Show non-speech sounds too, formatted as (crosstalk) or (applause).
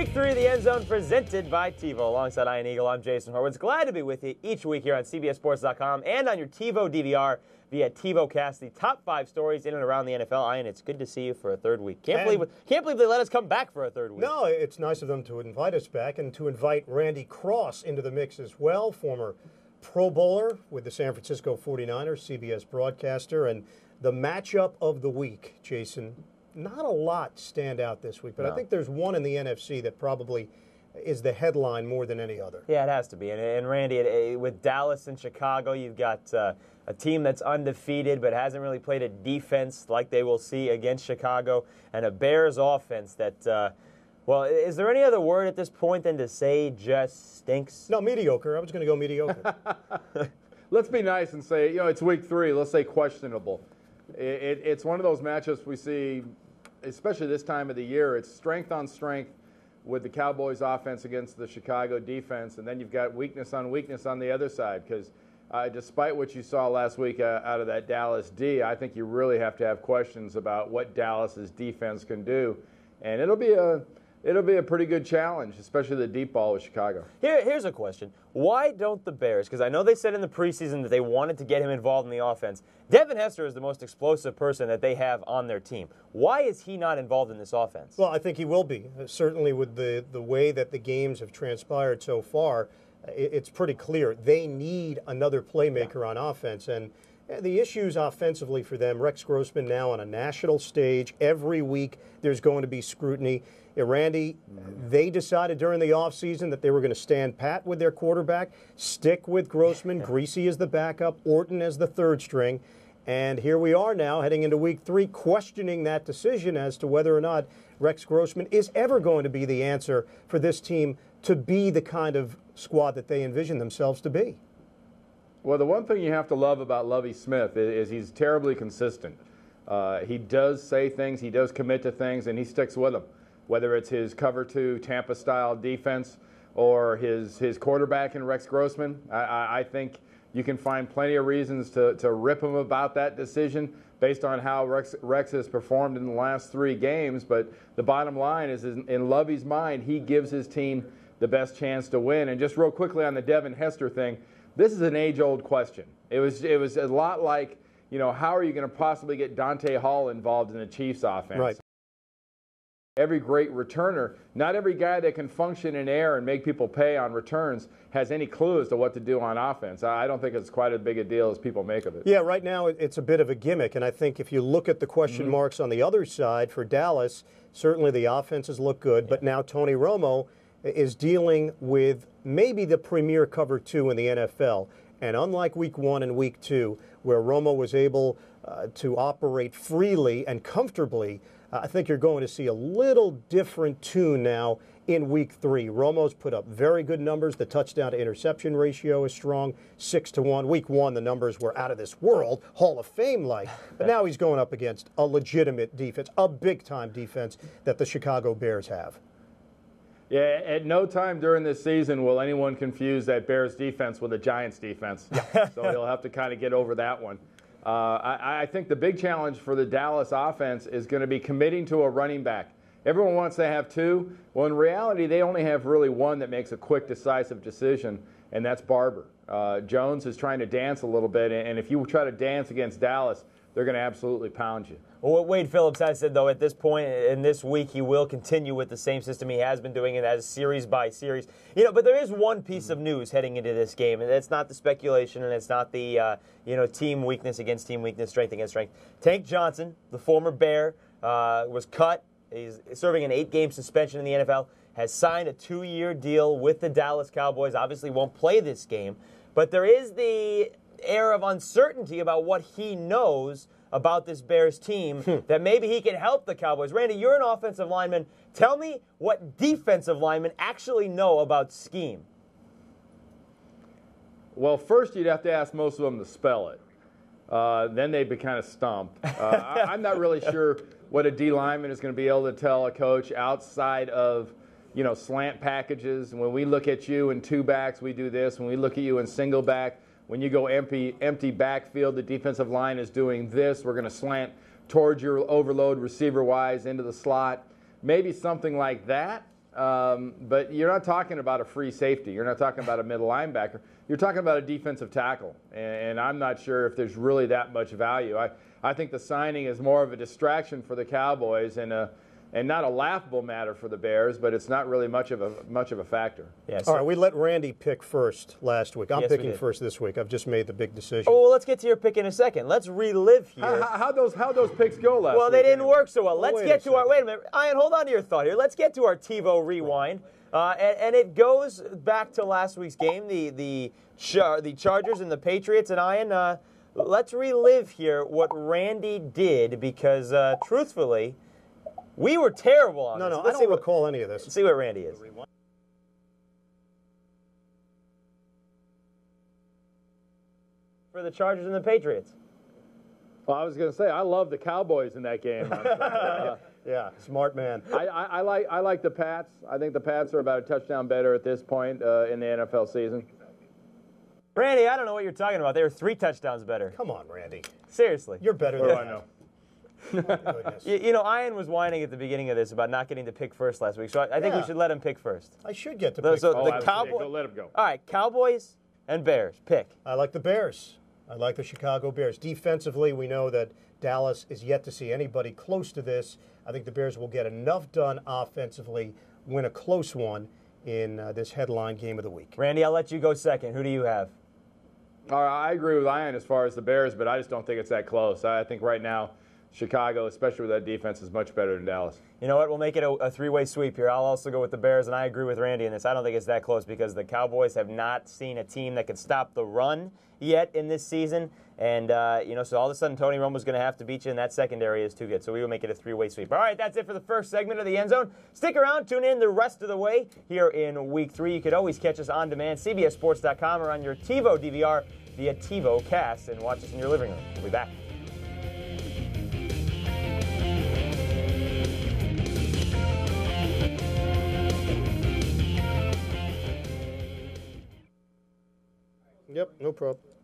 Week three of the End Zone presented by TiVo. Alongside Ian Eagle, I'm Jason Horowitz. Glad to be with you each week here on CBSSports.com and on your TiVo DVR via TiVo Cast. The top five stories in and around the NFL. Ian, it's good to see you for a third week. Can't And- believe can't believe they let us come back for a third week. No, it's nice of them to invite us back and to invite Randy Cross into the mix as well, former Pro Bowler with the San Francisco 49ers, CBS broadcaster, and the matchup of the week, Jason. Not a lot stand out this week, but I think there's one in the NFC that probably is the headline more than any other. Yeah, it has to be. And, and Randy, it, it- with Dallas and Chicago, you've got uh, a team that's undefeated but hasn't really played a defense like they will see against Chicago, and a Bears offense that, uh, well, is there any other word at this point than to say just stinks? No, mediocre. I was going to go mediocre. (laughs) Let's be nice and say, you know, it's week three. Let's say questionable. It, it, it's one of those matchups we see, especially this time of the year. It's strength on strength with the Cowboys' offense against the Chicago defense, and then you've got weakness on weakness on the other side. Because uh, despite what you saw last week uh, out of that Dallas D, I think you really have to have questions about what Dallas's defense can do, and it'll be a it'll be a pretty good challenge, especially the deep ball with Chicago. Here, here's a question. Why don't the Bears, because I know they said in the preseason that they wanted to get him involved in the offense. Devin Hester is the most explosive person that they have on their team. Why is he not involved in this offense? Well, I think he will be. Certainly, with the, the way that the games have transpired so far, uh, it, it's pretty clear they need another playmaker on offense. And the issues offensively for them, Rex Grossman now on a national stage. Every week, there's going to be scrutiny. Randy, they decided during the offseason that they were going to stand pat with their quarterback, stick with Grossman, (laughs) Griese as the backup, Orton as the third string. And here we are now, heading into week three, questioning that decision as to whether or not Rex Grossman is ever going to be the answer for this team to be the kind of squad that they envision themselves to be. Well, the one thing you have to love about Lovie Smith is, is he's terribly consistent. Uh, he does say things, he does commit to things, and he sticks with them. Whether it's his cover two Tampa style defense or his, his quarterback in Rex Grossman, I, I, I think you can find plenty of reasons to, to rip him about that decision based on how Rex, Rex has performed in the last three games. But the bottom line is, in, in Lovie's mind, he gives his team the best chance to win. And just real quickly on the Devin Hester thing, this is an age-old question. It was it was a lot like you know how are you going to possibly get Dante Hall involved in the Chiefs offense? Right. Every great returner, not every guy that can function in air and make people pay on returns has any clue as to what to do on offense. I I don't think it's quite as big a deal as people make of it. Yeah, right now it's a bit of a gimmick, and I think if you look at the question mm-hmm. marks on the other side for Dallas, certainly the offenses look good, but now Tony Romo is dealing with maybe the premier cover two in the NFL. And unlike week one and week two, where Romo was able uh, to operate freely and comfortably, uh, I think you're going to see a little different tune now in week three. Romo's put up very good numbers. The touchdown to interception ratio is strong, six to one. Week one, the numbers were out of this world, Hall of Fame like. (sighs) But now he's going up against a legitimate defense, a big time defense that the Chicago Bears have. Yeah, at no time during this season will anyone confuse that Bears defense with a Giants defense. (laughs) so he'll have to kind of get over that one. Uh, I, I think the big challenge for the Dallas offense is going to be committing to a running back. Everyone wants to have two. Well, in reality, they only have really one that makes a quick, decisive decision, and that's Barber. Uh, Jones is trying to dance a little bit, and if you try to dance against Dallas, they're going to absolutely pound you. Well, what Wade Phillips has said, though, at this point in this week, he will continue with the same system he has been doing it as series by series. You know, but there is one piece of news heading into this game, and it's not the speculation, and it's not the uh, you know team weakness against team weakness, strength against strength. Tank Johnson, the former Bear, uh, was cut. He's serving an eight-game suspension in the NFL. Has signed a two-year deal with the Dallas Cowboys. Obviously, won't play this game, but there is the air of uncertainty about what he knows about this Bears team that maybe he can help the Cowboys. Randy, you're an offensive lineman. Tell me what defensive linemen actually know about scheme. Well, first you'd have to ask most of them to spell it. Uh, then they'd be kind of stumped. Uh, I, I'm not really (laughs) sure what a D lineman is going to be able to tell a coach outside of, you know, slant packages. When we look at you in two backs, we do this. When we look at you in single back, when you go empty, empty backfield, the defensive line is doing this. We're going to slant towards your overload receiver wise into the slot. Maybe something like that. Um, but you're not talking about a free safety. You're not talking about a middle linebacker. You're talking about a defensive tackle. And, and I'm not sure if there's really that much value. I, I think the signing is more of a distraction for the Cowboys and a and not a laughable matter for the Bears, but it's not really much of a much of a factor. Yeah, All right, we let Randy pick first last week. I'm Yes, picking did. first this week. I've just made the big decision. Oh, well, let's get to your pick in a second. Let's relive here. How, how, how those how those picks go last Well, they didn't anyway? work so well. Let's wait get a to our. Wait a minute, Ian. Hold on to your thought here. Let's get to our TiVo rewind, uh, and, and it goes back to last week's game, the the Char- the Chargers and the Patriots. And Ian, uh, let's relive here what Randy did because, uh, truthfully, we were terrible on no, this. no, I Let's see don't what, recall any of this. Let's see what Randy is. For the Chargers and the Patriots. Well, I was going to say I love the Cowboys in that game. Uh, (laughs) Yeah, smart man. I, I, I like I like the Pats. I think the Pats are about a touchdown better at this point uh, in the NFL season. Randy, I don't know what you're talking about. They were three touchdowns better. Come on, Randy. Seriously. You're better than I know? (laughs) Goodness. You, you know, Ian was whining at the beginning of this about not getting to pick first last week, so I, I think we should let him pick first. I should get to So- pick so first. the absolutely. Cowboy- Go, let him go. All right, Cowboys and Bears. Pick. I like the Bears. I like the Chicago Bears. Defensively, we know that Dallas is yet to see anybody close to this. I think the Bears will get enough done offensively, win a close one in uh, this headline game of the week. Randy, I'll let you go second. Who do you have? All right, I agree with Ian as far as the Bears, but I just don't think it's that close. I think right now, Chicago, especially with that defense, is much better than Dallas. You know what? We'll make it a, a three-way sweep here. I'll also go with the Bears, and I agree with Randy in this. I don't think it's that close because the Cowboys have not seen a team that can stop the run yet in this season, and uh, you know, so all of a sudden Tony Romo's going to have to beat you, and that secondary is too good. So we will make it a three-way sweep. All right, that's it for the first segment of the End Zone. Stick around, tune in the rest of the way here in Week Three. You could always catch us on demand, CBSSports.com, or on your TiVo DVR via TiVo Cast, and watch us in your living room. We'll be back. Yep, no problem.